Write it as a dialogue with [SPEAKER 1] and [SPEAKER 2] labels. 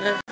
[SPEAKER 1] No.